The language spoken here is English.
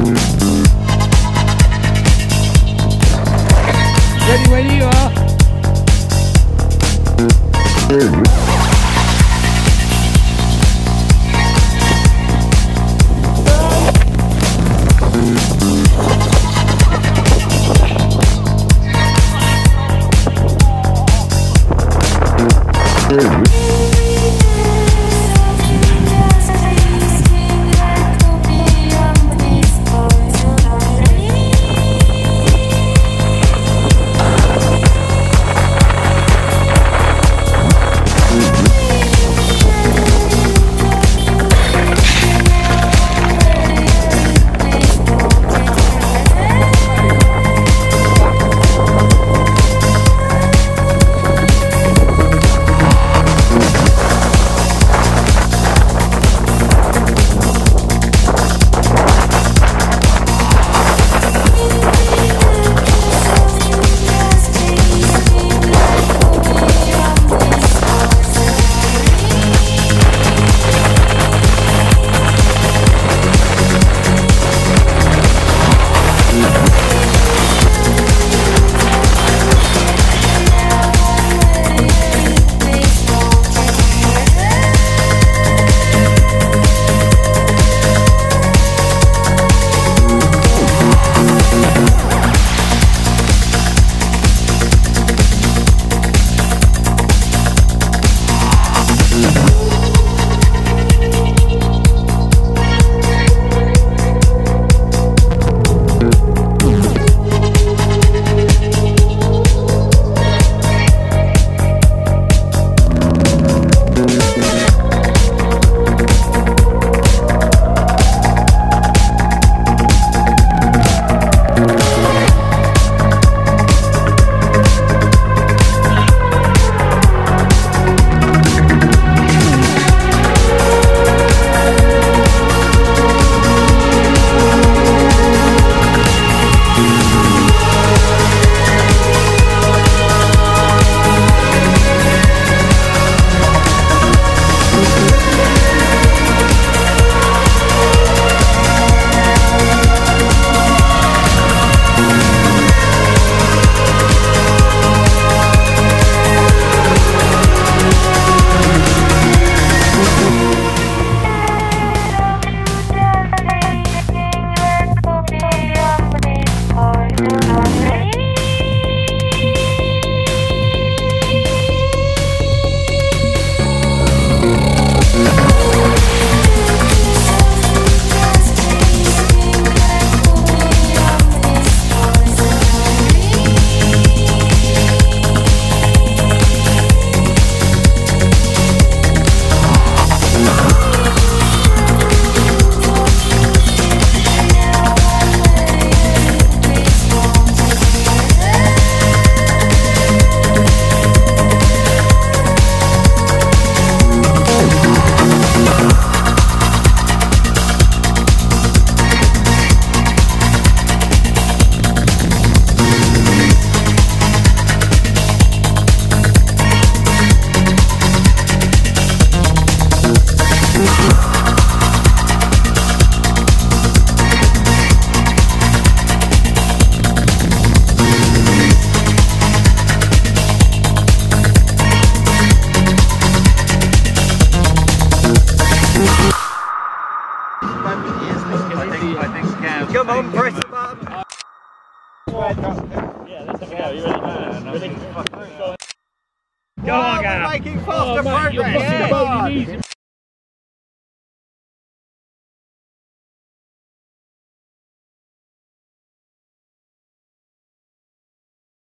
Ready when you are. Come on, press the button. Yeah, let's have a go. You ready? Ready? Go on, Gav. Making faster Oh, mate, progress. fucking